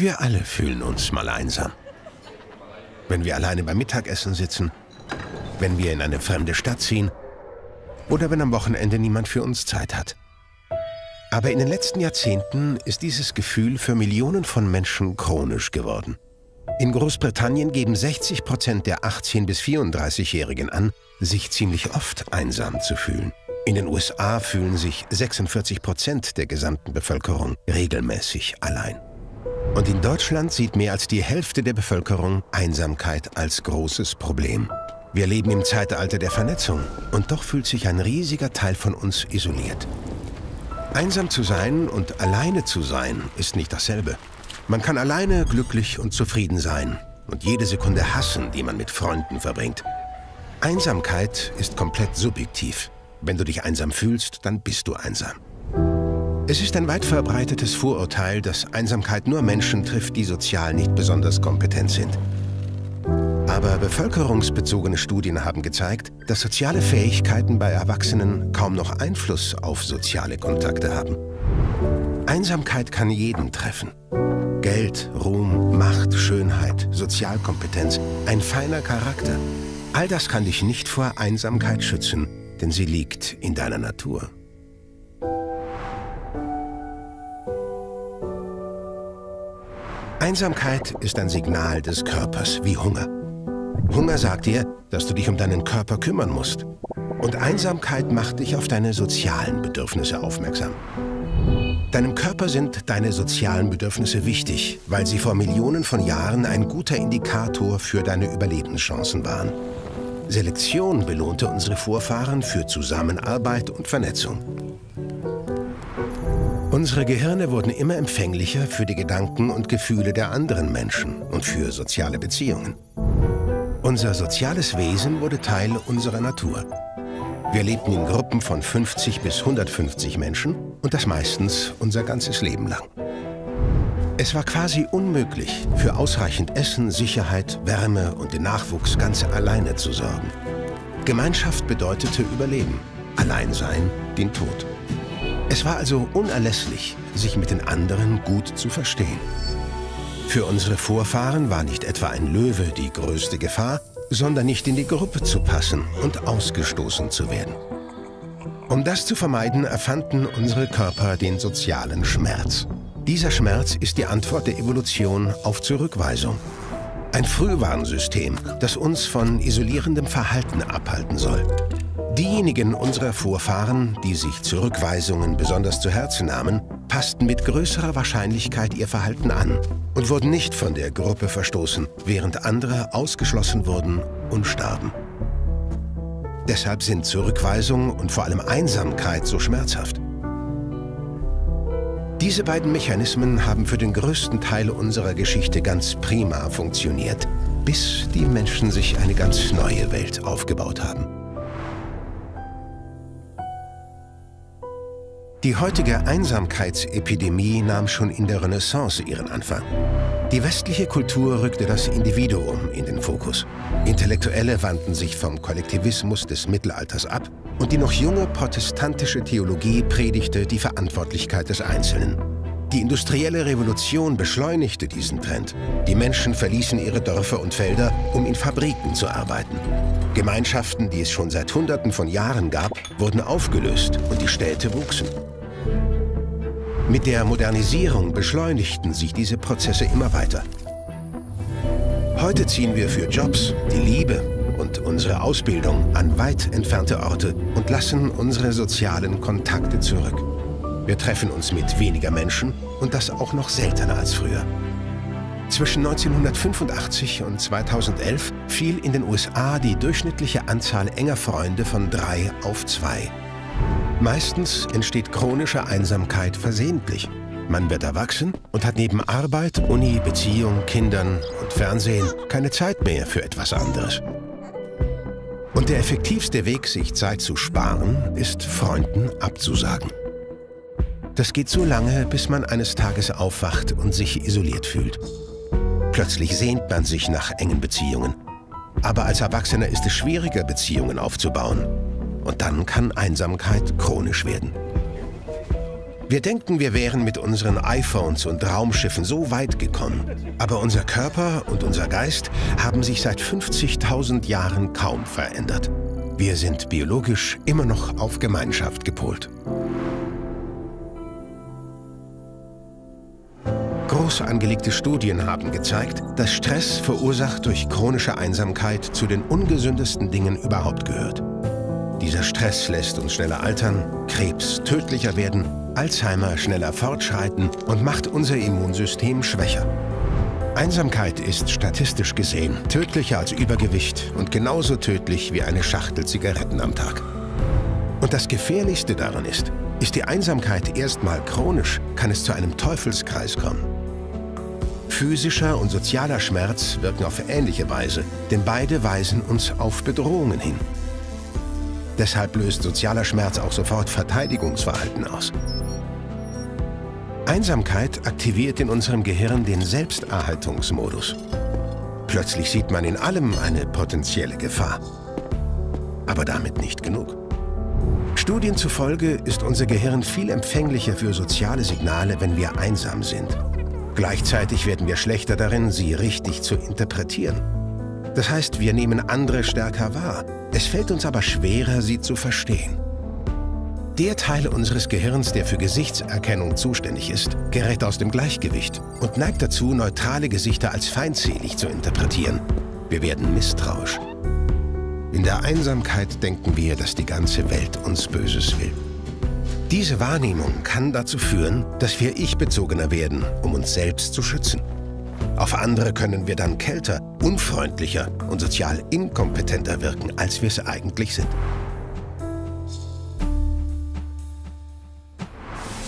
Wir alle fühlen uns mal einsam. Wenn wir alleine beim Mittagessen sitzen, wenn wir in eine fremde Stadt ziehen oder wenn am Wochenende niemand für uns Zeit hat. Aber in den letzten Jahrzehnten ist dieses Gefühl für Millionen von Menschen chronisch geworden. In Großbritannien geben 60 Prozent der 18- bis 34-Jährigen an, sich ziemlich oft einsam zu fühlen. In den USA fühlen sich 46 Prozent der gesamten Bevölkerung regelmäßig allein. Und in Deutschland sieht mehr als die Hälfte der Bevölkerung Einsamkeit als großes Problem. Wir leben im Zeitalter der Vernetzung und doch fühlt sich ein riesiger Teil von uns isoliert. Einsam zu sein und alleine zu sein ist nicht dasselbe. Man kann alleine glücklich und zufrieden sein und jede Sekunde hassen, die man mit Freunden verbringt. Einsamkeit ist komplett subjektiv. Wenn du dich einsam fühlst, dann bist du einsam. Es ist ein weit verbreitetes Vorurteil, dass Einsamkeit nur Menschen trifft, die sozial nicht besonders kompetent sind. Aber bevölkerungsbezogene Studien haben gezeigt, dass soziale Fähigkeiten bei Erwachsenen kaum noch Einfluss auf soziale Kontakte haben. Einsamkeit kann jeden treffen. Geld, Ruhm, Macht, Schönheit, Sozialkompetenz, ein feiner Charakter. All das kann dich nicht vor Einsamkeit schützen, denn sie liegt in deiner Natur. Einsamkeit ist ein Signal des Körpers, wie Hunger. Hunger sagt dir, dass du dich um deinen Körper kümmern musst. Und Einsamkeit macht dich auf deine sozialen Bedürfnisse aufmerksam. Deinem Körper sind deine sozialen Bedürfnisse wichtig, weil sie vor Millionen von Jahren ein guter Indikator für deine Überlebenschancen waren. Selektion belohnte unsere Vorfahren für Zusammenarbeit und Vernetzung. Unsere Gehirne wurden immer empfänglicher für die Gedanken und Gefühle der anderen Menschen und für soziale Beziehungen. Unser soziales Wesen wurde Teil unserer Natur. Wir lebten in Gruppen von 50 bis 150 Menschen und das meistens unser ganzes Leben lang. Es war quasi unmöglich, für ausreichend Essen, Sicherheit, Wärme und den Nachwuchs ganz alleine zu sorgen. Gemeinschaft bedeutete Überleben, Alleinsein den Tod. Es war also unerlässlich, sich mit den anderen gut zu verstehen. Für unsere Vorfahren war nicht etwa ein Löwe die größte Gefahr, sondern nicht in die Gruppe zu passen und ausgestoßen zu werden. Um das zu vermeiden, erfanden unsere Körper den sozialen Schmerz. Dieser Schmerz ist die Antwort der Evolution auf Zurückweisung. Ein Frühwarnsystem, das uns von isolierendem Verhalten abhalten soll. Diejenigen unserer Vorfahren, die sich Zurückweisungen besonders zu Herzen nahmen, passten mit größerer Wahrscheinlichkeit ihr Verhalten an und wurden nicht von der Gruppe verstoßen, während andere ausgeschlossen wurden und starben. Deshalb sind Zurückweisung und vor allem Einsamkeit so schmerzhaft. Diese beiden Mechanismen haben für den größten Teil unserer Geschichte ganz prima funktioniert, bis die Menschen sich eine ganz neue Welt aufgebaut haben. Die heutige Einsamkeitsepidemie nahm schon in der Renaissance ihren Anfang. Die westliche Kultur rückte das Individuum in den Fokus. Intellektuelle wandten sich vom Kollektivismus des Mittelalters ab und die noch junge protestantische Theologie predigte die Verantwortlichkeit des Einzelnen. Die industrielle Revolution beschleunigte diesen Trend. Die Menschen verließen ihre Dörfer und Felder, um in Fabriken zu arbeiten. Gemeinschaften, die es schon seit Hunderten von Jahren gab, wurden aufgelöst und die Städte wuchsen. Mit der Modernisierung beschleunigten sich diese Prozesse immer weiter. Heute ziehen wir für Jobs, die Liebe und unsere Ausbildung an weit entfernte Orte und lassen unsere sozialen Kontakte zurück. Wir treffen uns mit weniger Menschen und das auch noch seltener als früher. Zwischen 1985 und 2011 fiel in den USA die durchschnittliche Anzahl enger Freunde von drei auf zwei. Meistens entsteht chronische Einsamkeit versehentlich. Man wird erwachsen und hat neben Arbeit, Uni, Beziehung, Kindern und Fernsehen keine Zeit mehr für etwas anderes. Und der effektivste Weg, sich Zeit zu sparen, ist Freunden abzusagen. Das geht so lange, bis man eines Tages aufwacht und sich isoliert fühlt. Plötzlich sehnt man sich nach engen Beziehungen. Aber als Erwachsener ist es schwieriger, Beziehungen aufzubauen. Und dann kann Einsamkeit chronisch werden. Wir denken, wir wären mit unseren iPhones und Raumschiffen so weit gekommen. Aber unser Körper und unser Geist haben sich seit 50.000 Jahren kaum verändert. Wir sind biologisch immer noch auf Gemeinschaft gepolt. Groß angelegte Studien haben gezeigt, dass Stress verursacht durch chronische Einsamkeit zu den ungesündesten Dingen überhaupt gehört. Dieser Stress lässt uns schneller altern, Krebs tödlicher werden, Alzheimer schneller fortschreiten und macht unser Immunsystem schwächer. Einsamkeit ist statistisch gesehen tödlicher als Übergewicht und genauso tödlich wie eine Schachtel Zigaretten am Tag. Und das Gefährlichste daran ist, ist die Einsamkeit erstmal chronisch, kann es zu einem Teufelskreis kommen. Physischer und sozialer Schmerz wirken auf ähnliche Weise, denn beide weisen uns auf Bedrohungen hin. Deshalb löst sozialer Schmerz auch sofort Verteidigungsverhalten aus. Einsamkeit aktiviert in unserem Gehirn den Selbsterhaltungsmodus. Plötzlich sieht man in allem eine potenzielle Gefahr. Aber damit nicht genug. Studien zufolge ist unser Gehirn viel empfänglicher für soziale Signale, wenn wir einsam sind. Gleichzeitig werden wir schlechter darin, sie richtig zu interpretieren. Das heißt, wir nehmen andere stärker wahr. Es fällt uns aber schwerer, sie zu verstehen. Der Teil unseres Gehirns, der für Gesichtserkennung zuständig ist, gerät aus dem Gleichgewicht und neigt dazu, neutrale Gesichter als feindselig zu interpretieren. Wir werden misstrauisch. In der Einsamkeit denken wir, dass die ganze Welt uns Böses will. Diese Wahrnehmung kann dazu führen, dass wir ich-bezogener werden, um uns selbst zu schützen. Auf andere können wir dann kälter, unfreundlicher und sozial inkompetenter wirken, als wir es eigentlich sind.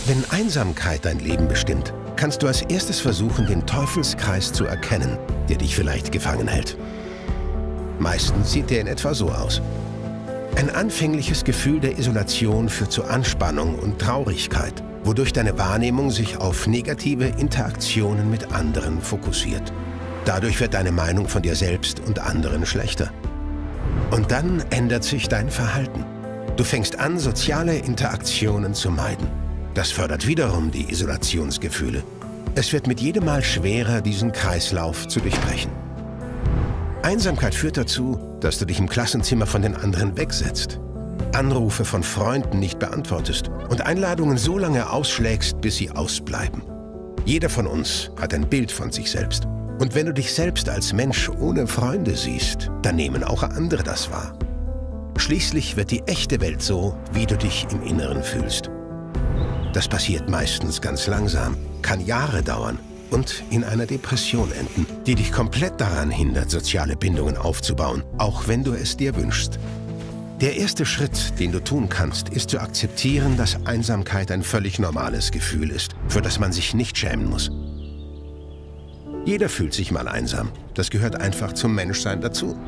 Wenn Einsamkeit dein Leben bestimmt, kannst du als erstes versuchen, den Teufelskreis zu erkennen, der dich vielleicht gefangen hält. Meistens sieht der in etwa so aus. Ein anfängliches Gefühl der Isolation führt zu Anspannung und Traurigkeit, wodurch deine Wahrnehmung sich auf negative Interaktionen mit anderen fokussiert. Dadurch wird deine Meinung von dir selbst und anderen schlechter. Und dann ändert sich dein Verhalten. Du fängst an, soziale Interaktionen zu meiden. Das fördert wiederum die Isolationsgefühle. Es wird mit jedem Mal schwerer, diesen Kreislauf zu durchbrechen. Einsamkeit führt dazu, dass du dich im Klassenzimmer von den anderen wegsetzt, Anrufe von Freunden nicht beantwortest und Einladungen so lange ausschlägst, bis sie ausbleiben. Jeder von uns hat ein Bild von sich selbst. Und wenn du dich selbst als Mensch ohne Freunde siehst, dann nehmen auch andere das wahr. Schließlich wird die echte Welt so, wie du dich im Inneren fühlst. Das passiert meistens ganz langsam, kann Jahre dauern und in einer Depression enden, die dich komplett daran hindert, soziale Bindungen aufzubauen, auch wenn du es dir wünschst. Der erste Schritt, den du tun kannst, ist zu akzeptieren, dass Einsamkeit ein völlig normales Gefühl ist, für das man sich nicht schämen muss. Jeder fühlt sich mal einsam. Das gehört einfach zum Menschsein dazu.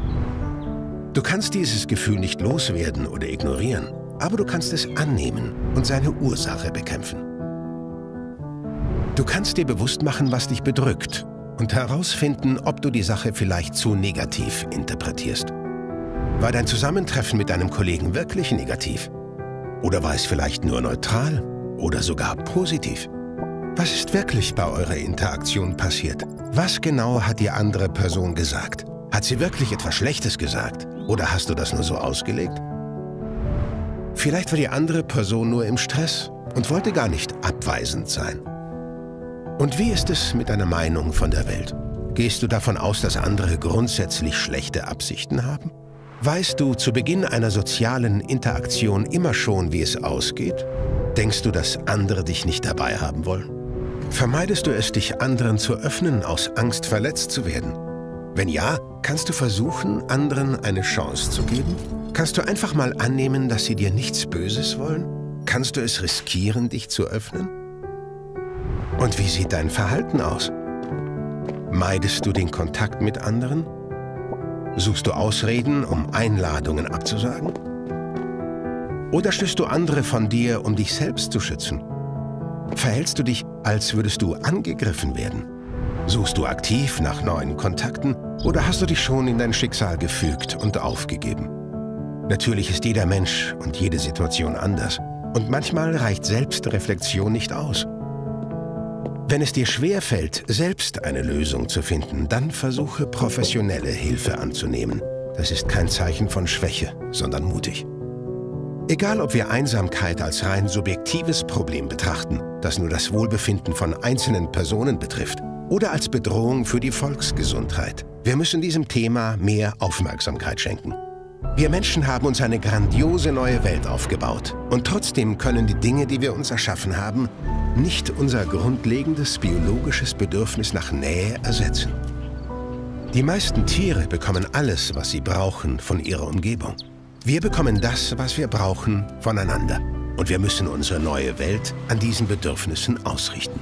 Du kannst dieses Gefühl nicht loswerden oder ignorieren, aber du kannst es annehmen und seine Ursache bekämpfen. Du kannst dir bewusst machen, was dich bedrückt und herausfinden, ob du die Sache vielleicht zu negativ interpretierst. War dein Zusammentreffen mit deinem Kollegen wirklich negativ? Oder war es vielleicht nur neutral oder sogar positiv? Was ist wirklich bei eurer Interaktion passiert? Was genau hat die andere Person gesagt? Hat sie wirklich etwas Schlechtes gesagt? Oder hast du das nur so ausgelegt? Vielleicht war die andere Person nur im Stress und wollte gar nicht abweisend sein. Und wie ist es mit deiner Meinung von der Welt? Gehst du davon aus, dass andere grundsätzlich schlechte Absichten haben? Weißt du zu Beginn einer sozialen Interaktion immer schon, wie es ausgeht? Denkst du, dass andere dich nicht dabei haben wollen? Vermeidest du es, dich anderen zu öffnen, aus Angst verletzt zu werden? Wenn ja, kannst du versuchen, anderen eine Chance zu geben? Kannst du einfach mal annehmen, dass sie dir nichts Böses wollen? Kannst du es riskieren, dich zu öffnen? Und wie sieht dein Verhalten aus? Meidest du den Kontakt mit anderen? Suchst du Ausreden, um Einladungen abzusagen? Oder stößt du andere von dir, um dich selbst zu schützen? Verhältst du dich, als würdest du angegriffen werden? Suchst du aktiv nach neuen Kontakten oder hast du dich schon in dein Schicksal gefügt und aufgegeben? Natürlich ist jeder Mensch und jede Situation anders. Und manchmal reicht Selbstreflexion nicht aus. Wenn es dir schwerfällt, selbst eine Lösung zu finden, dann versuche professionelle Hilfe anzunehmen. Das ist kein Zeichen von Schwäche, sondern mutig. Egal, ob wir Einsamkeit als rein subjektives Problem betrachten, das nur das Wohlbefinden von einzelnen Personen betrifft, oder als Bedrohung für die Volksgesundheit, wir müssen diesem Thema mehr Aufmerksamkeit schenken. Wir Menschen haben uns eine grandiose neue Welt aufgebaut. Und trotzdem können die Dinge, die wir uns erschaffen haben, nicht unser grundlegendes biologisches Bedürfnis nach Nähe ersetzen. Die meisten Tiere bekommen alles, was sie brauchen, von ihrer Umgebung. Wir bekommen das, was wir brauchen, voneinander. Und wir müssen unsere neue Welt an diesen Bedürfnissen ausrichten.